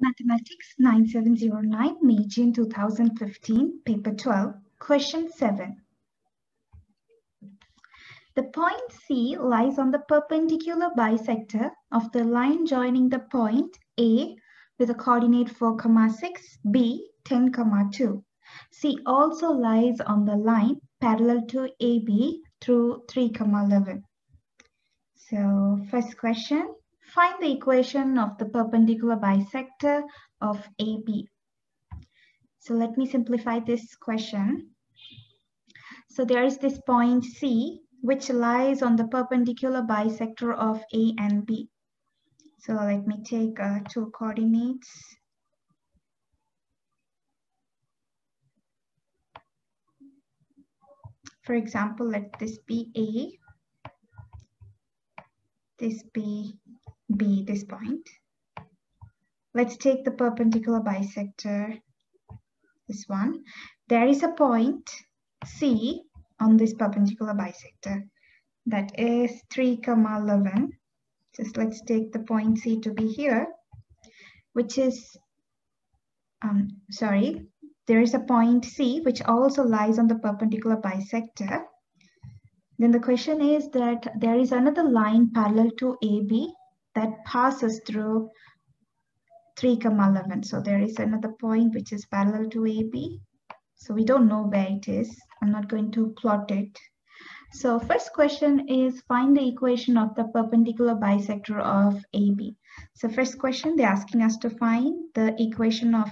Mathematics 9709, May June 2015, Paper 12, Question 7. The point C lies on the perpendicular bisector of the line joining the point A with a coordinate 4, comma 6, B 10, comma 2. C also lies on the line parallel to AB through 3, comma 11. So first question, Find the equation of the perpendicular bisector of AB. So let me simplify this question. So there is this point C, which lies on the perpendicular bisector of A and B. So let me take uh, two coordinates. For example, let this be A, this be B, this point. Let's take the perpendicular bisector, this one. There is a point C on this perpendicular bisector that is 3 comma 11. Just let's take the point C to be here, which is, um, sorry, there is a point C which also lies on the perpendicular bisector. Then the question is that there is another line parallel to AB that passes through 3 comma 11 so there is another point which is parallel to AB so we don't know where it is. I'm not going to plot it. So first question is find the equation of the perpendicular bisector of AB so first question they're asking us to find the equation of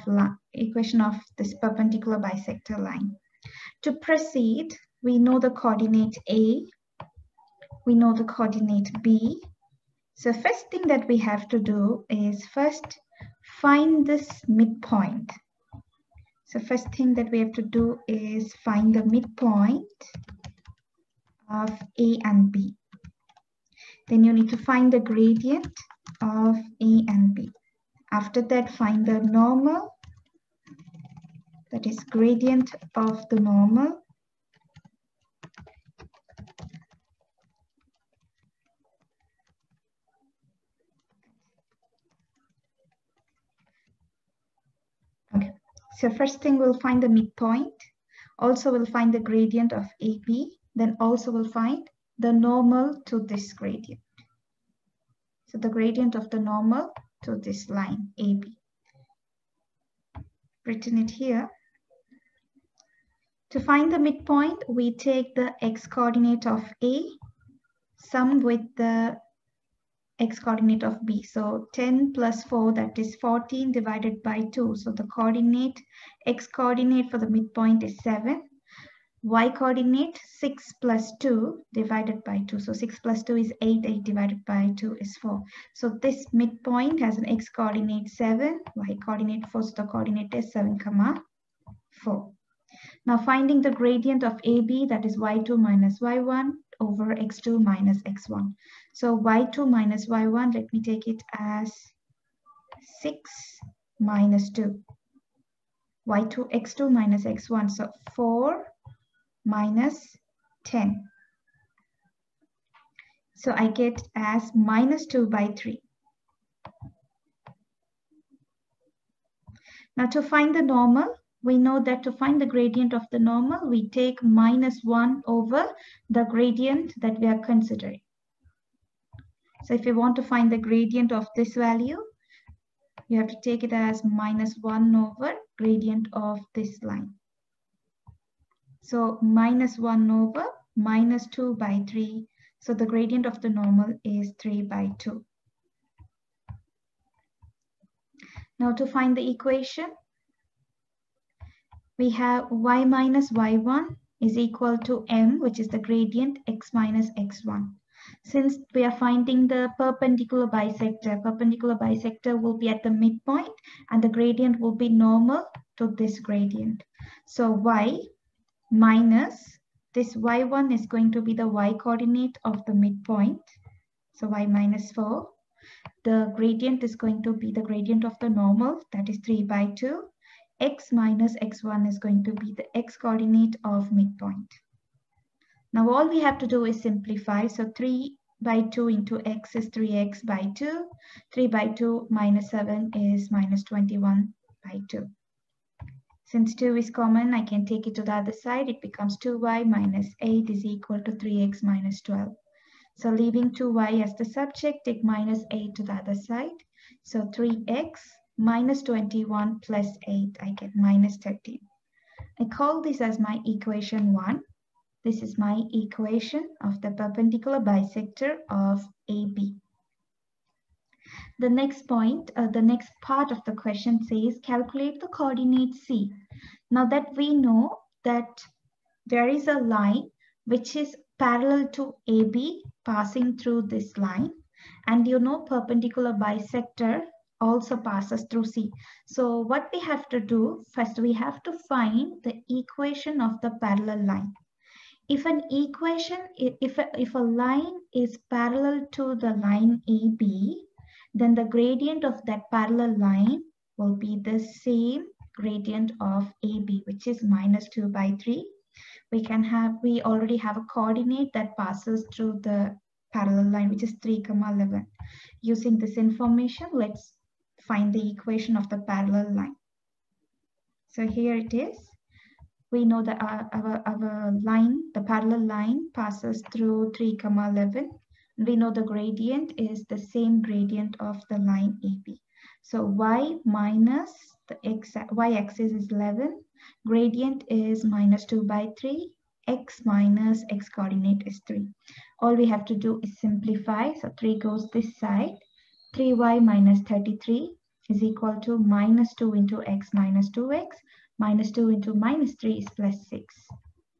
equation of this perpendicular bisector line. To proceed we know the coordinate A we know the coordinate B so first thing that we have to do is first find this midpoint. So first thing that we have to do is find the midpoint of A and B. Then you need to find the gradient of A and B. After that, find the normal, that is gradient of the normal So first thing we'll find the midpoint. Also we'll find the gradient of AB. Then also we'll find the normal to this gradient. So the gradient of the normal to this line AB. Written it here. To find the midpoint, we take the x coordinate of A, sum with the x coordinate of b. So 10 plus 4, that is 14 divided by 2. So the coordinate, x coordinate for the midpoint is 7. y coordinate 6 plus 2 divided by 2. So 6 plus 2 is 8, 8 divided by 2 is 4. So this midpoint has an x coordinate 7, y coordinate 4, so the coordinate is 7 comma 4. Now finding the gradient of AB, that is y2 minus y1 over x2 minus x1. So y2 minus y1, let me take it as 6 minus 2. y2, x2 minus x1, so 4 minus 10. So I get as minus 2 by 3. Now to find the normal, we know that to find the gradient of the normal, we take minus 1 over the gradient that we are considering. So if you want to find the gradient of this value, you have to take it as minus 1 over gradient of this line. So minus 1 over minus 2 by 3. So the gradient of the normal is 3 by 2. Now to find the equation, we have y minus y1 is equal to m, which is the gradient x minus x1. Since we are finding the perpendicular bisector, perpendicular bisector will be at the midpoint and the gradient will be normal to this gradient. So y minus this y1 is going to be the y coordinate of the midpoint. So y minus 4. The gradient is going to be the gradient of the normal, that is 3 by 2 x minus x1 is going to be the x coordinate of midpoint. Now all we have to do is simplify. So 3 by 2 into x is 3x by 2. 3 by 2 minus 7 is minus 21 by 2. Since 2 is common, I can take it to the other side. It becomes 2y minus 8 is equal to 3x minus 12. So leaving 2y as the subject, take minus 8 to the other side. So 3x minus 21 plus 8, I get minus 13. I call this as my equation 1. This is my equation of the perpendicular bisector of AB. The next point, uh, the next part of the question says calculate the coordinate C. Now that we know that there is a line which is parallel to AB passing through this line and you know perpendicular bisector also passes through C. So what we have to do, first we have to find the equation of the parallel line. If an equation, if a, if a line is parallel to the line AB, then the gradient of that parallel line will be the same gradient of AB, which is minus 2 by 3. We can have, we already have a coordinate that passes through the parallel line, which is 3 comma 11. Using this information, let's find the equation of the parallel line. So here it is. We know that our, our, our line, the parallel line passes through 3 comma 11 we know the gradient is the same gradient of the line AB. So y minus the x, y-axis is 11, gradient is minus 2 by 3, x minus x coordinate is 3. All we have to do is simplify. So 3 goes this side. 3y minus 33 is equal to minus 2 into x minus 2x. Minus 2 into minus 3 is plus 6.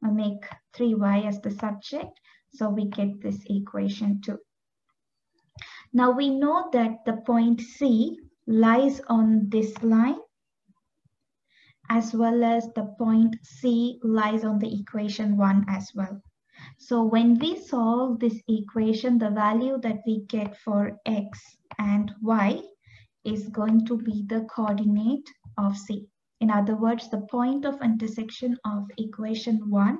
I'll make 3y as the subject. So we get this equation too. Now we know that the point C lies on this line as well as the point C lies on the equation 1 as well. So when we solve this equation, the value that we get for x and y is going to be the coordinate of C. In other words, the point of intersection of equation 1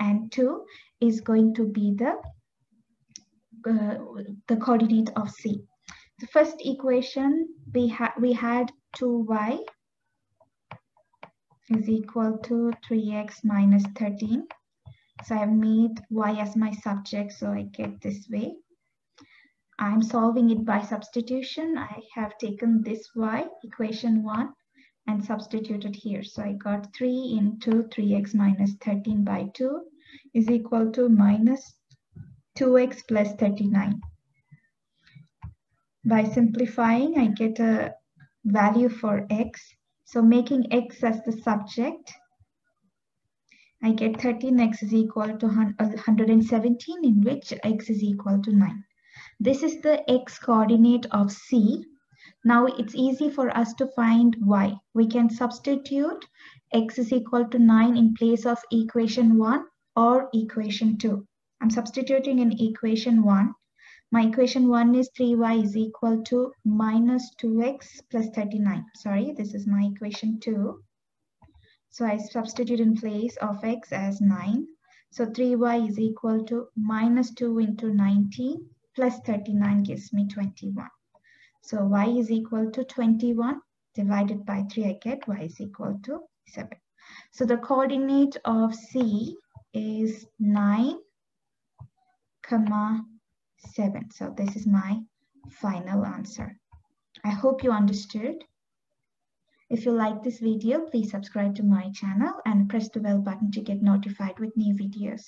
and 2 is going to be the, uh, the coordinate of C. The first equation, we, ha we had 2y is equal to 3x minus 13. So I've made y as my subject, so I get this way. I'm solving it by substitution. I have taken this y, equation 1, and substituted here. So I got 3 into 3x minus 13 by 2 is equal to minus 2x plus 39. By simplifying, I get a value for x. So making x as the subject, I get 13x is equal to 117 uh, in which x is equal to 9. This is the x coordinate of C now it's easy for us to find y. We can substitute x is equal to 9 in place of equation 1 or equation 2. I'm substituting in equation 1. My equation 1 is 3y is equal to minus 2x plus 39. Sorry, this is my equation 2. So I substitute in place of x as 9. So 3y is equal to minus 2 into 19 plus 39 gives me 21. So y is equal to 21 divided by 3, I get y is equal to 7. So the coordinate of C is 9, comma 7. So this is my final answer. I hope you understood. If you like this video, please subscribe to my channel and press the bell button to get notified with new videos.